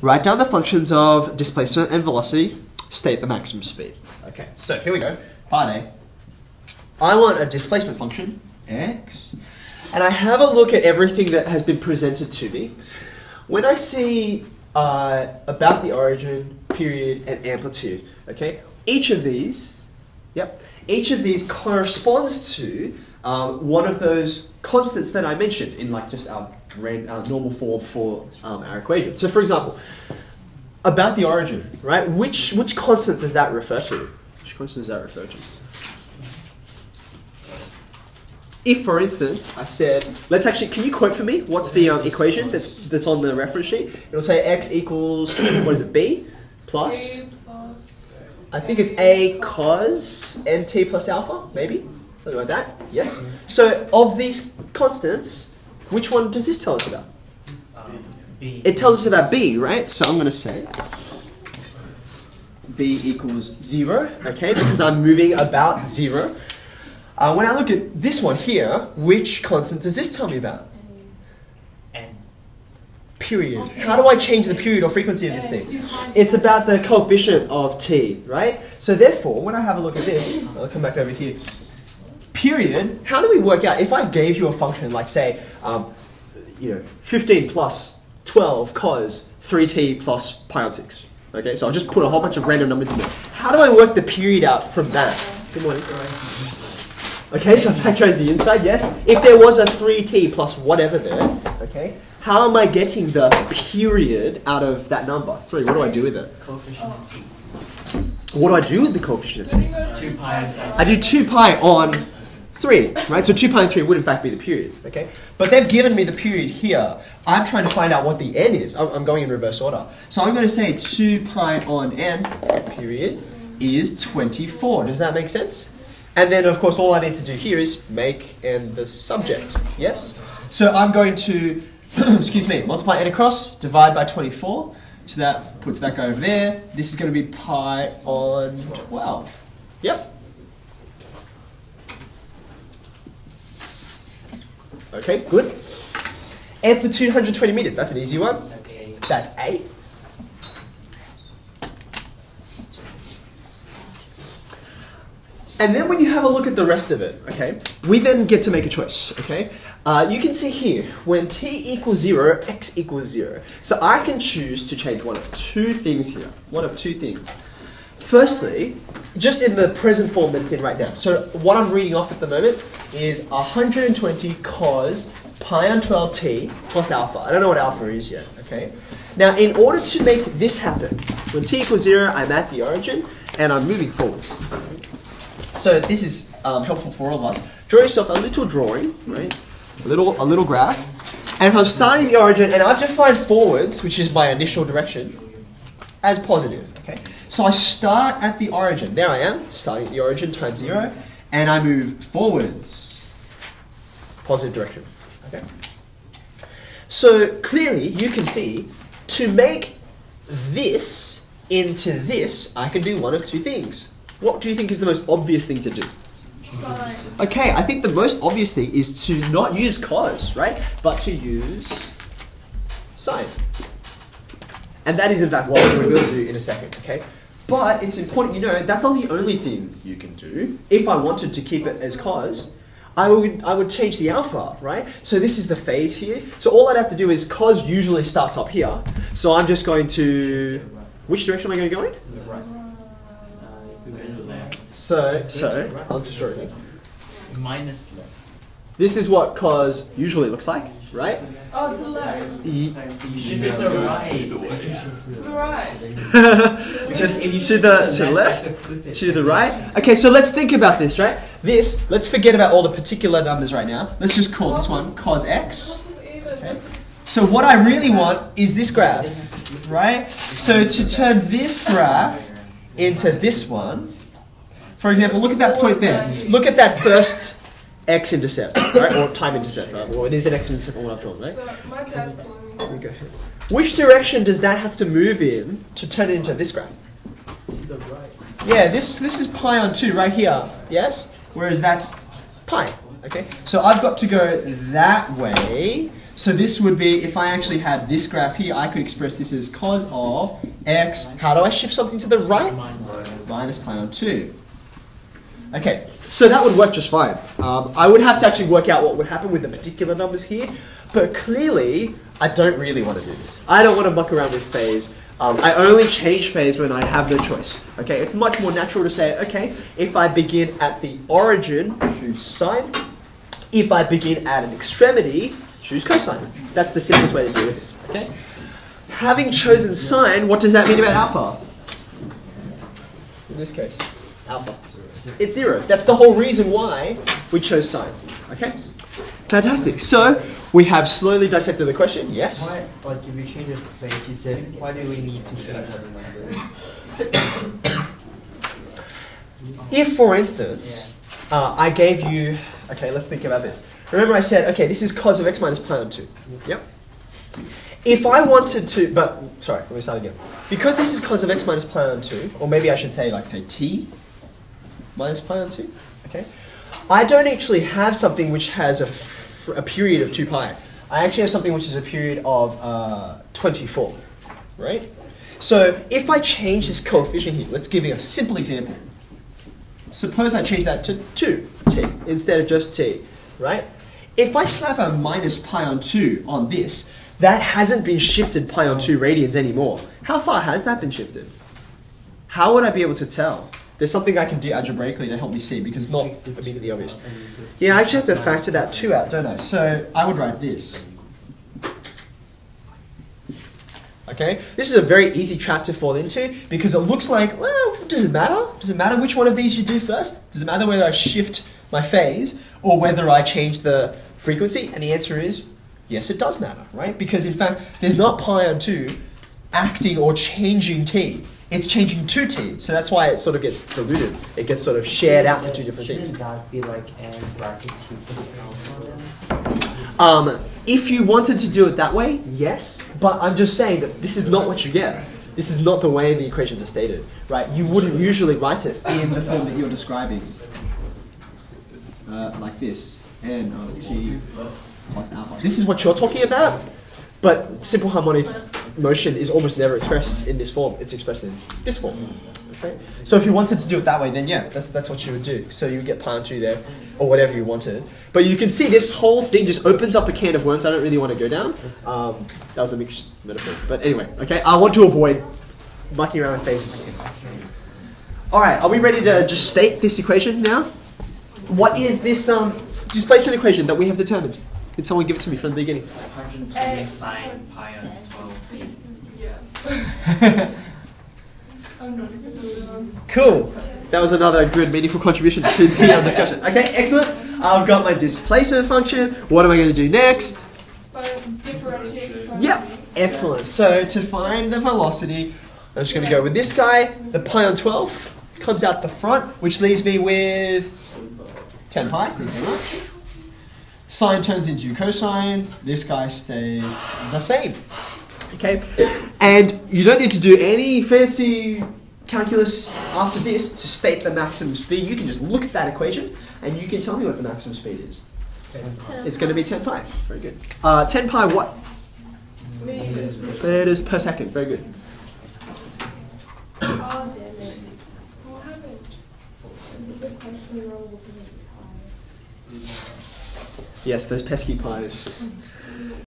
write down the functions of displacement and velocity, state the maximum speed. Okay, so here we go. Part A. I want a displacement function, x, and I have a look at everything that has been presented to me. When I see uh, about the origin, period, and amplitude, okay, each of these, yep, each of these corresponds to um, one of those constants that I mentioned in like just our, our normal form for um, our equation. So for example, about the origin, right? Which which constant does that refer to? Which constant does that refer to? If, for instance, I said, let's actually, can you quote for me what's the um, equation that's that's on the reference sheet? It'll say x equals what is it? b plus. A plus I think it's a cos nt plus alpha, maybe something like that. Yes. So of these constants, which one does this tell us about? B. It tells us about b, right? So I'm going to say b equals zero, okay, because I'm moving about zero. Uh, when I look at this one here, which constant does this tell me about? N. Period. How do I change the period or frequency of this thing? It's about the coefficient of t, right? So therefore, when I have a look at this, I'll come back over here. Period. How do we work out if I gave you a function like say, um, you know, 15 plus 12 cos 3t plus pi on 6. Okay, so I'll just put a whole bunch of random numbers in there. How do I work the period out from that? Good morning. Okay, so I factorize the inside, yes. If there was a 3t plus whatever there, okay, how am I getting the period out of that number? 3, what do I do with it? Coefficient of T. What do I do with the coefficient of Don't t? you go to Two pi is I do 2 pi on 3, right? So 2 pi on 3 would in fact be the period, okay? But they've given me the period here. I'm trying to find out what the n is. I'm, I'm going in reverse order. So I'm going to say 2 pi on n, period, is 24. Does that make sense? And then, of course, all I need to do here is make n the subject, yes? So I'm going to, excuse me, multiply n across, divide by 24. So that puts that guy over there. This is going to be pi on 12. Yep. Okay, good. Amplitude 120 meters. That's an easy one. That's A. That's A. And then when you have a look at the rest of it, okay, we then get to make a choice, okay? Uh, you can see here, when t equals 0, x equals 0. So I can choose to change one of two things here. One of two things. Firstly, just in the present form that it's in right now. So what I'm reading off at the moment is 120 cos pi on 12t plus alpha. I don't know what alpha is yet, okay? Now, in order to make this happen, when t equals 0, I'm at the origin, and I'm moving forward. So this is um, helpful for all of us. Draw yourself a little drawing, right? A little, a little graph. And if I'm starting the origin, and I've defined forwards, which is my initial direction, as positive, okay? So I start at the origin. There I am, starting at the origin times zero, and I move forwards. Positive direction, okay? So clearly, you can see, to make this into this, I can do one of two things. What do you think is the most obvious thing to do? Okay, I think the most obvious thing is to not use cos, right? But to use sine. And that is in fact what we will do in a second, okay? But it's important you know that's not the only thing you can do. If I wanted to keep it as cos, I would I would change the alpha, right? So this is the phase here. So all I'd have to do is cos usually starts up here. So I'm just going to which direction am I going to go in? Right. Uh, to the left. So so I'll just draw it here. Minus left. This is what cos usually looks like, right? Oh, to the left. Ye- You should be to the right. To the right. to, to the to the left, to the right. Okay, so let's think about this, right? This, let's forget about all the particular numbers right now. Let's just call this one cos x. This is even. This is So what I really want is this graph, right? So to turn this graph into this one, for example, look at that point there. Look at that first x-intercept, right? Or time intercept, right? Well, it is an x-intercept on what I've drawn, right? So my dad's calling me. Let me go ahead. Which direction does that have to move in to turn it into this graph? To the right. Yeah, this this is pi on 2 right here, yes? Whereas that's pi, okay? So I've got to go that way So this would be, if I actually had this graph here, I could express this as cos of x. How do I shift something to the right? Minus Minus pi on 2. Okay, so that would work just fine. Um, I would have to actually work out what would happen with the particular numbers here, but clearly, I don't really want to do this. I don't want to muck around with phase. Um, I only change phase when I have no choice. Okay, it's much more natural to say, okay, if I begin at the origin, choose sine. If I begin at an extremity, choose cosine. That's the simplest way to do this. Okay. Having chosen sine, what does that mean about alpha? In this case, alpha. It's zero. That's the whole reason why we chose sine. Okay? Fantastic. So we have slowly dissected the question. Yes. Why, like, if you change the phase, you said, why do we need to change other numbers? If, for instance, uh, I gave you. Okay, let's think about this. Remember, I said, okay, this is cos of x minus pi on two. Yep. If I wanted to, but sorry, let me start again. Because this is cos of x minus pi on two, or maybe I should say, like, say t minus pi on two. Okay. I don't actually have something which has a, a period of two pi. I actually have something which is a period of uh, 24, right? So if I change this coefficient here, let's give you a simple example. Suppose I change that to 2t instead of just t, right? If I slap a minus pi on 2 on this, that hasn't been shifted pi on 2 radians anymore. How far has that been shifted? How would I be able to tell? There's something I can do algebraically to help me see because it's not immediately obvious. Yeah, I actually have to factor that 2 out, don't I? So I would write this. Okay, this is a very easy trap to fall into because it looks like, well, does it matter? Does it matter which one of these you do first? Does it matter whether I shift my phase or whether I change the frequency? And the answer is yes, it does matter, right? Because in fact, there's not pi on 2 acting or changing t. It's changing to t. So that's why it sort of gets diluted. It gets sort of shared out to two different things. That be like n brackets two plus alpha then? Um, if you wanted to do it that way, yes, but I'm just saying that this is not what you get. This is not the way the equations are stated, right? You wouldn't usually write it in the form that you're describing, uh, like this, n of t plus alpha. This is what you're talking about, but simple harmonic motion is almost never expressed in this form. It's expressed in this form. Okay? So if you wanted to do it that way, then yeah, that's, that's what you would do. So you would get pi on 2 there, or whatever you wanted. But you can see this whole thing just opens up a can of worms I don't really want to go down. Um, that was a mixed metaphor. But anyway, okay, I want to avoid mucking around with phase if I can. Alright, are we ready to just state this equation now? What is this um, displacement equation that we have determined? Can someone give it to me from the beginning? 120 X. sine pi on 12 t. Yeah. I'm not even doing Cool. That was another good, meaningful contribution to the um, discussion. Okay, excellent. I've got my displacement function. What am I going to do next? Differentiate. Yep, excellent. So to find the velocity, I'm just going to go with this guy. The pi on 12 comes out the front, which leaves me with 10 pi. Thank you very much. Sine turns into cosine. This guy stays the same. Okay, and you don't need to do any fancy calculus after this to state the maximum speed. You can just look at that equation and you can tell me what the maximum speed is. It's going to be 10 pi. Very good. Uh, 10 pi what? Meters per Meters per second. Very good. Oh, damn it. What happened? Yes, those pesky pies.